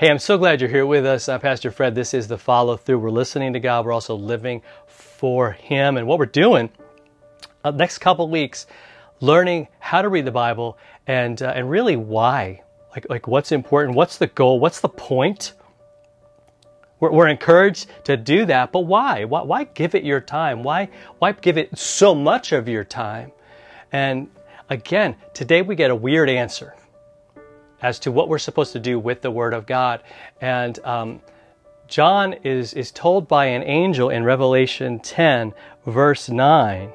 Hey, I'm so glad you're here with us. I'm Pastor Fred. This is the follow through. We're listening to God. We're also living for Him. And what we're doing uh, next couple weeks, learning how to read the Bible and uh, and really why, like like what's important, what's the goal, what's the point. We're, we're encouraged to do that, but why? why? Why give it your time? Why why give it so much of your time? And again, today we get a weird answer as to what we're supposed to do with the Word of God. And um, John is, is told by an angel in Revelation 10, verse 9.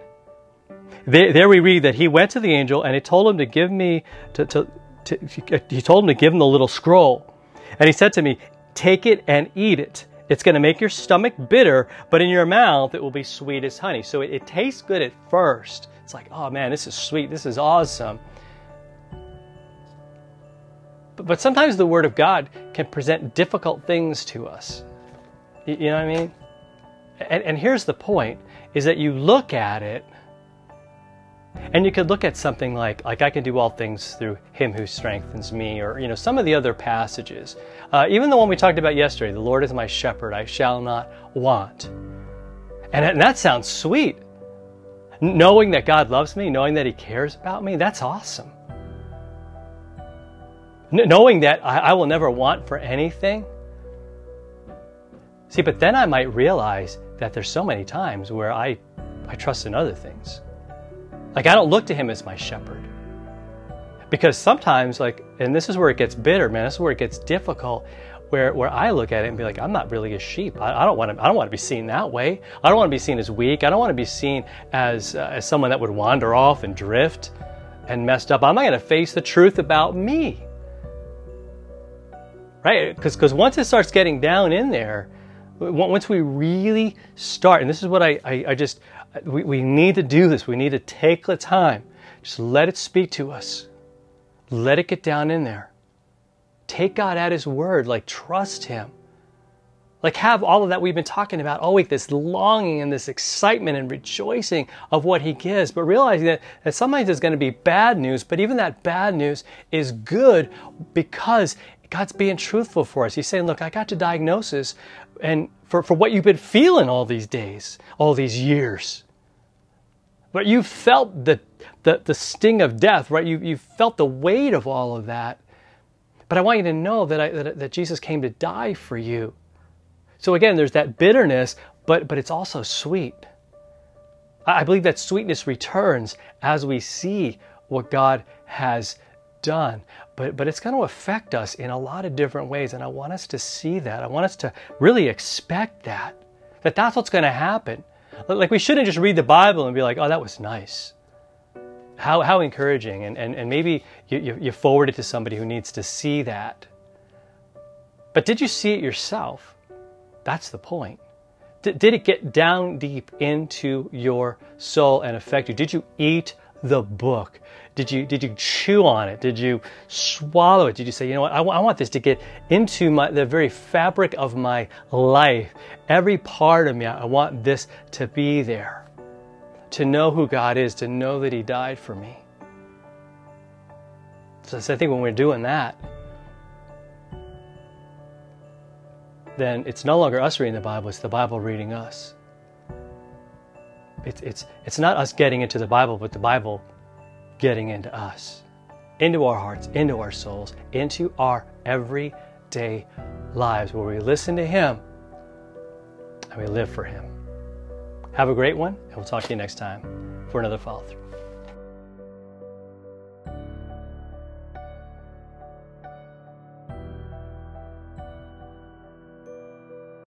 There, there we read that he went to the angel and he told him to give me, to, to, to, he told him to give him the little scroll. And he said to me, Take it and eat it. It's going to make your stomach bitter, but in your mouth it will be sweet as honey. So it, it tastes good at first. It's like, oh man, this is sweet. This is awesome. But, sometimes the Word of God can present difficult things to us. You, you know what I mean? And, and here's the point is that you look at it and you could look at something like, like I can do all things through him who strengthens me, or you know, some of the other passages. Uh, even the one we talked about yesterday, the Lord is my shepherd, I shall not want. And, and that sounds sweet. Knowing that God loves me, knowing that he cares about me, that's awesome knowing that I, I will never want for anything. See, but then I might realize that there's so many times where I, I trust in other things. Like I don't look to him as my shepherd. Because sometimes, like, and this is where it gets bitter, man. This is where it gets difficult. Where, where I look at it and be like, I'm not really a sheep. I, I don't want to. I don't want to be seen that way. I don't want to be seen as weak. I don't want to be seen as uh, as someone that would wander off and drift and messed up. I'm not going to face the truth about me right? Because once it starts getting down in there, once we really start, and this is what I, I, I just, we, we need to do this. We need to take the time. Just let it speak to us. Let it get down in there. Take God at His word, like trust Him. Like have all of that we've been talking about all week, this longing and this excitement and rejoicing of what He gives, but realizing that, that sometimes it's going to be bad news, but even that bad news is good because God's being truthful for us. He's saying, Look, I got your diagnosis and for, for what you've been feeling all these days, all these years. But you felt the, the, the sting of death, right? You, you felt the weight of all of that. But I want you to know that, I, that, that Jesus came to die for you. So again, there's that bitterness, but, but it's also sweet. I believe that sweetness returns as we see what God has done. But, but it's going to affect us in a lot of different ways. And I want us to see that. I want us to really expect that, that that's what's going to happen. Like we shouldn't just read the Bible and be like, oh, that was nice. How, how encouraging. And, and, and maybe you, you, you forward it to somebody who needs to see that. But did you see it yourself? That's the point. did it get down deep into your soul and affect you? Did you eat the book? Did you did you chew on it? Did you swallow it? Did you say, you know what, I, w- I want this to get into my, the very fabric of my life, every part of me. I want this to be there, to know who God is, to know that He died for me. So I think when we're doing that, then it's no longer us reading the Bible; it's the Bible reading us. It's it's it's not us getting into the Bible, but the Bible getting into us, into our hearts, into our souls, into our everyday lives where we listen to Him and we live for Him. Have a great one, and we'll talk to you next time for another follow through.